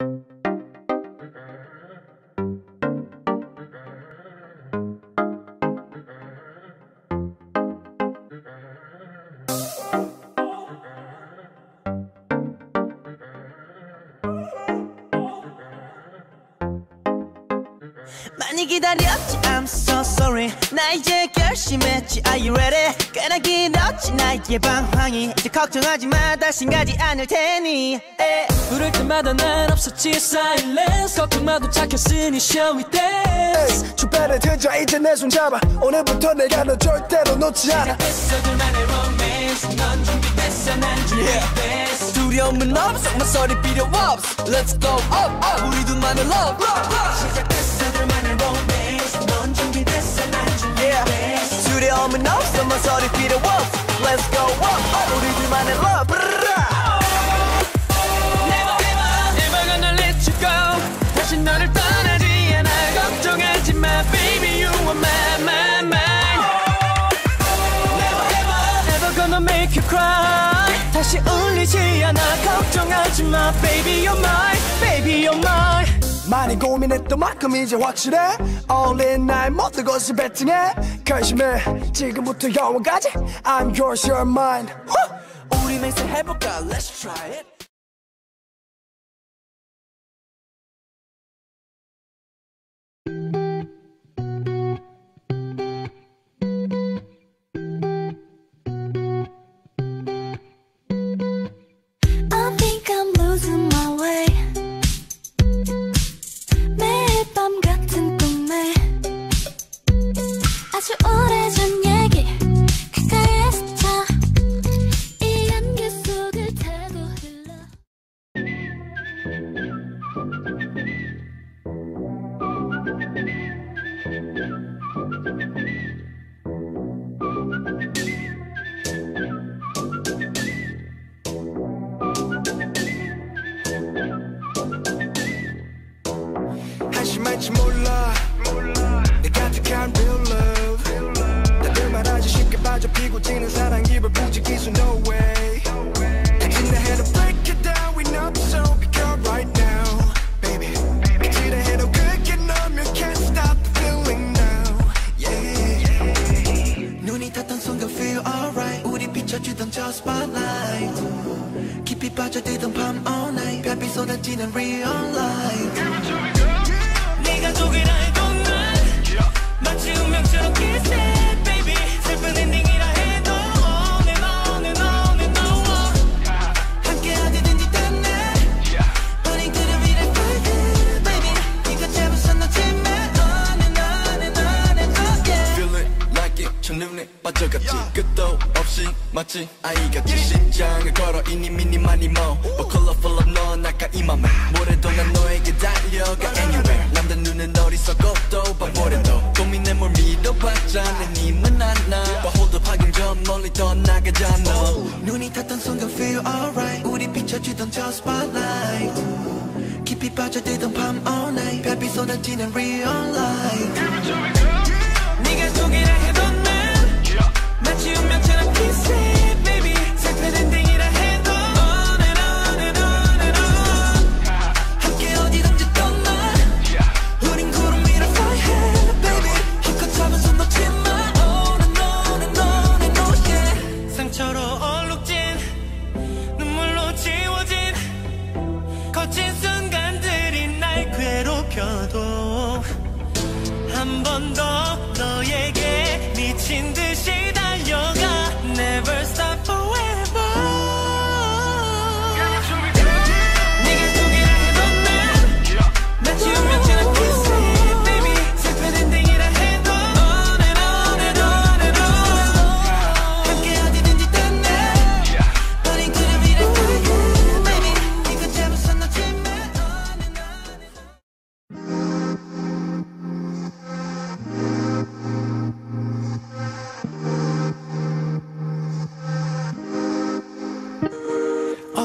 Mm-mm. 많이 기다렸지. I'm so sorry. 나 이제 결심했지. Are you ready? 꽤나 길었지. 나의 방황이. 이제 걱정하지 마. 다신 가지 않을 테니. 에. 부를 때마다 난 없었지. Silence. 걱정 마도 착했으니 shall we dance 주변에 들자. 이제 내 손 잡아. 오늘부터 내가 너 절대로 놓지 않아. 시작했어. 둘만의 romance. 넌 준비됐어. 난 준비됐어. 두려움은 없어. 모서리 필요 없어. Let's go up up. 우리 둘만의 love. 시작했어 두려움은 없어 모서리 필요 없어 Let's go up up 우리 둘만의 love Never ever never gonna let you go 다시 너를 떠나지 않아 걱정하지 마 baby you are my my mine Never ever never gonna make you cry 다시 울리지 않아 걱정하지 마 baby you're mine baby you're mine 많이 고민했던 만큼 이제 확실해? All in 나의 모든 것을 베팅해? 결심해. 지금부터 영원까지. I'm yours you're mine! 우리 맹세 해볼까? Let's try it 비춰주던 저 spotlight 깊이 빠져들던 밤 all night 별빛 쏟아지는 real life 빠져갔지 끝도 없이 마치 아이같이. 심장을 걸어 이니 미니 마니 모 But colorful of 넌 아까 이 맘에. 모래도 난 너에게 달려가 anywhere. 남들 눈은 어리석어도 바보래도. 고민에 뭘 믿어봤자 내 님은 안나. 하긴 전 멀리 떠나가잖아. 눈이 탔던 순간 feel alright. 우리 비춰주던 저 spotlight. 깊이 빠져들던 밤 all night. 별빛 쏟아지는 real life. 네가 독이라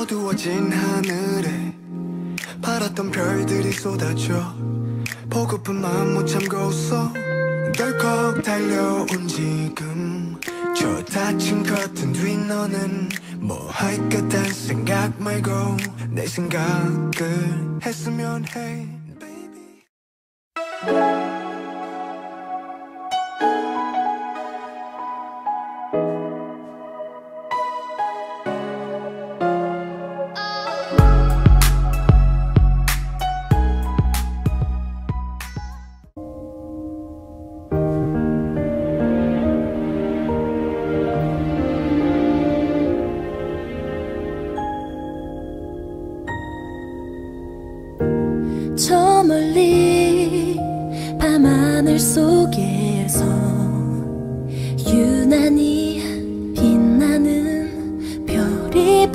어두워진 하늘에 파랗던 별들이 쏟아져. 보고픈 마음 못 참고 웃어 덜컥 달려온 지금. 저 닫힌 커튼 뒤 너는 뭐 할까 딴 생각 말고 내 생각을 했으면 해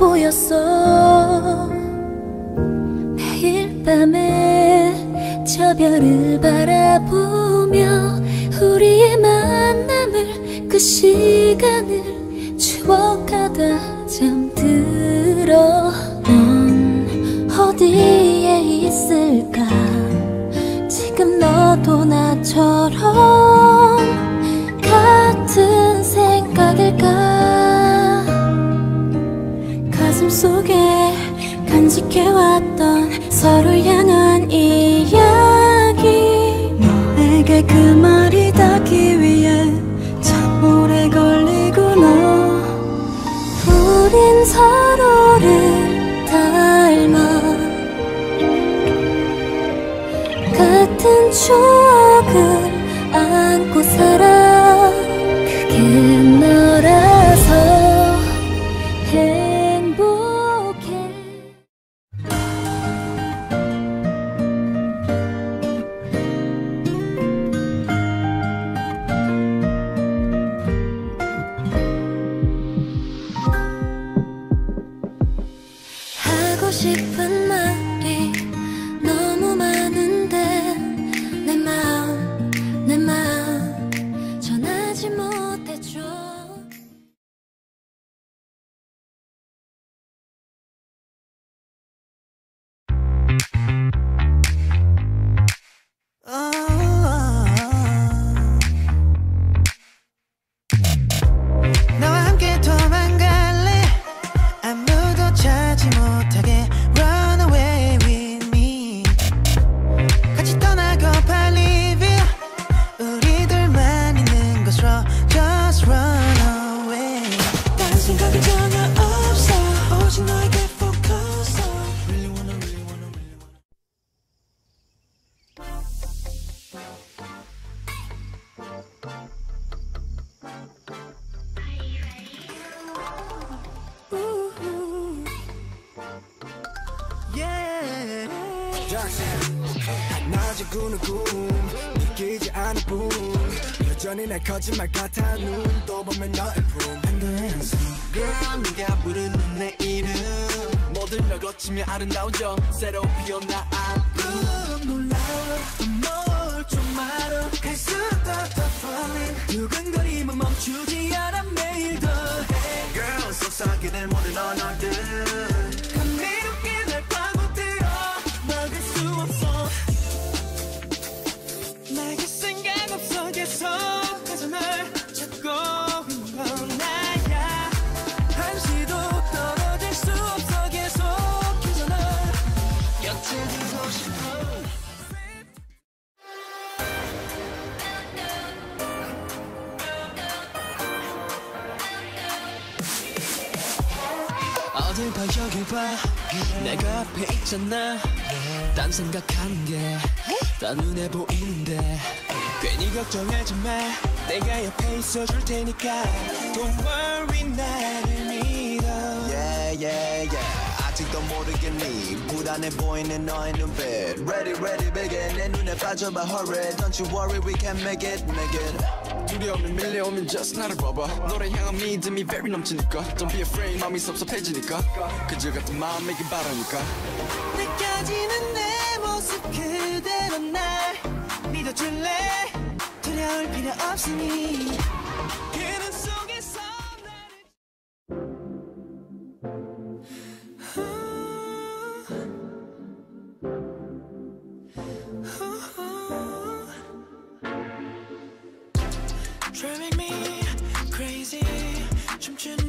보였어. 매일 밤에 저 별을 바라보며 우리의 만남을 그 시간을 추억하다 잠들어. 넌 어디에 있을까? 지금 너도 나처럼 가슴 속에 간직해왔던 서로 향한 이야기. 너에게 그 말이 닿기 위해 참 오래 걸리구나. 우린 서로를 닮아 같은 추억 낮에 꾸는 꿈 믿기지 않을 뿐 여전히 내 거짓말 같아 눈또 보면 너의 품. Girl 네가 부르는 내 이름. 모든 걸 거치며 아름다워져 새로 피어나 어딜 봐 여길 봐 내가 앞에 있잖아. 딴 생각하는 게다 눈에 보이는데 괜히 걱정하지 마. 내가 옆에 있어줄 테니까. Don't worry 나를 믿어. Yeah yeah yeah 아직도 모르겠니? 불안해 보이는 너의 눈빛. Ready ready begin. 내 눈에 빠져봐. Hurry. Don't you worry we can make it make it. 두려움이 밀려오면 just 나를 봐봐. 너를 향한 믿음이 very 넘치니까. Don't be afraid 마음이 섭섭해지니까. 그저 같은 마음이길 바라니까. 느껴지는 내 모습 그대로 날 믿어줄래? 두려울 필요 없으니 Driving me crazy 춤춘 너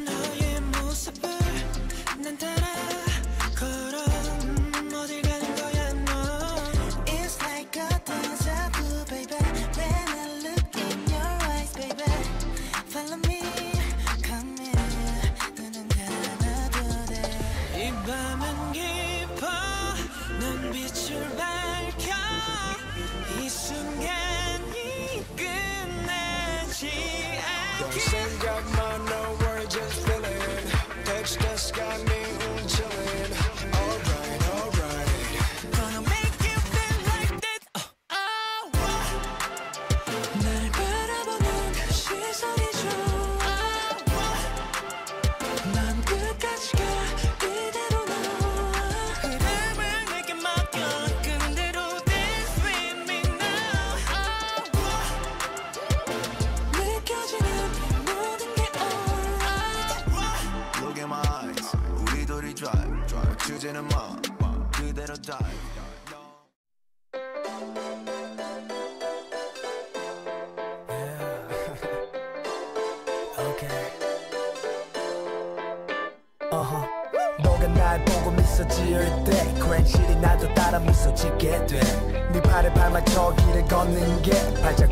Don't send your. 이제는 뭐? 그대로 die 너가 날 보고 미소 지을 때 괜시리 나도 따라 미소 짓게 돼네 발에 발맞 저 길을 걷는 게 발자국이 맘에 남은 너무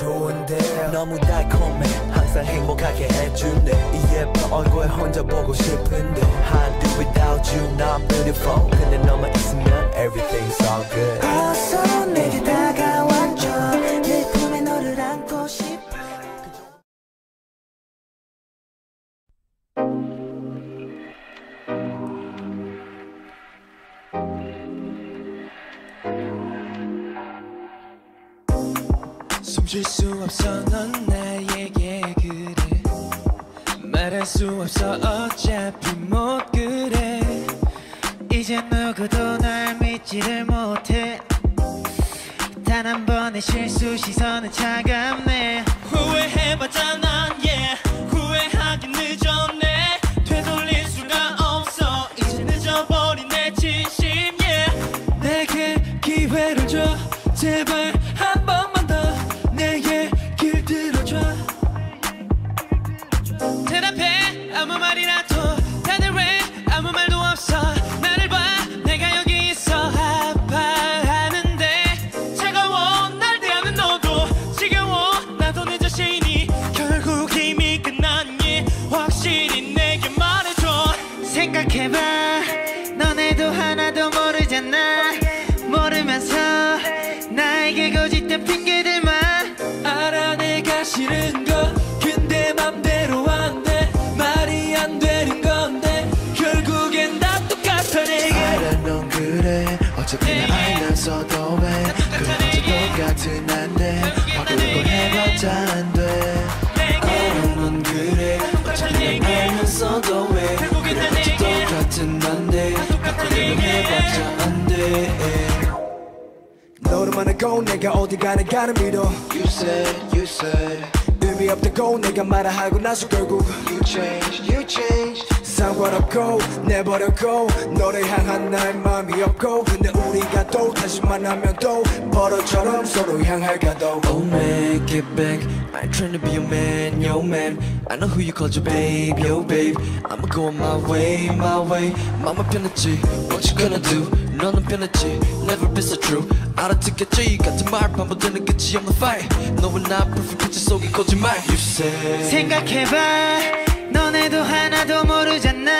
좋은데 너무 달콤해. 항상 행복하게 해준대 이 예쁜 얼굴 혼자 보고 싶은데 I do without you not beautiful. 근데 너만 있으면 everything's all good. 어서 내게 다가와 없어 넌 나에게 그래. 말할 수 없어 어차피 못 그래. 이제 누구도 날 믿지를 못해. 단 한 번의 실수 시선은 차갑네 너로만 알고 내가 어디 가는가를 믿어 You said, you said 의미 없다고 내가 말을 하고 나서 결국 You changed, you changed 상관없고 내버렸고 너를 향한 나의 마음이 없고 근데 우리가 또 다시 만나면 또 버릇처럼 서로 향할까도 Oh man, get back. I ain't trying to be your man, yo man. I know who you called your babe, yo babe. I'ma go on my way, my way. Mama 편했지, what you gonna do? 너는 편했지, never been so true. 알아듣겠지, 같은 말 반복되는 끝이 없는 fight. 너와 나 perfect picture 속에 거짓말. You said. 생각해봐 너네도 하나도 모르잖아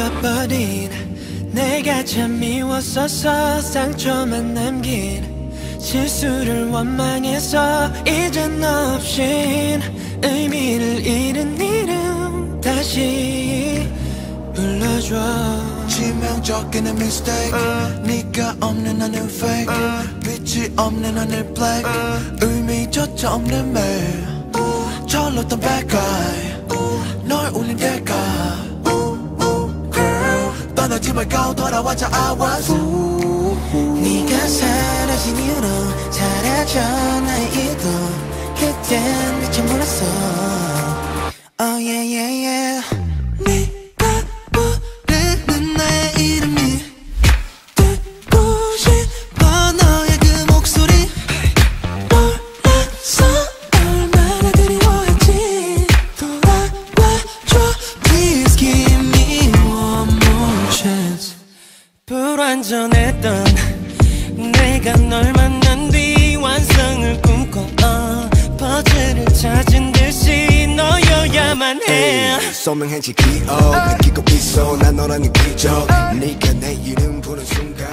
널 울려버린 내가 참 미웠었어 상처만 남긴 실수를 원망해서 이젠 너 없인 의미를 잃은 이름 다시 불러줘. 치명적인 내 mistake. 네가 없는 나는 fake. 빛이 없는 하늘 black. 의미조차 없는 매일. 철렀던 bad guy 떠나지 말고 돌아와줘 I was 네가 사라진 이후로 사라져 나의 이도 그땐 미처 몰랐어. Oh yeah 선명해지 기억. 느끼고 있어 난 너라는 기적. 네가 내 이름 부른 순간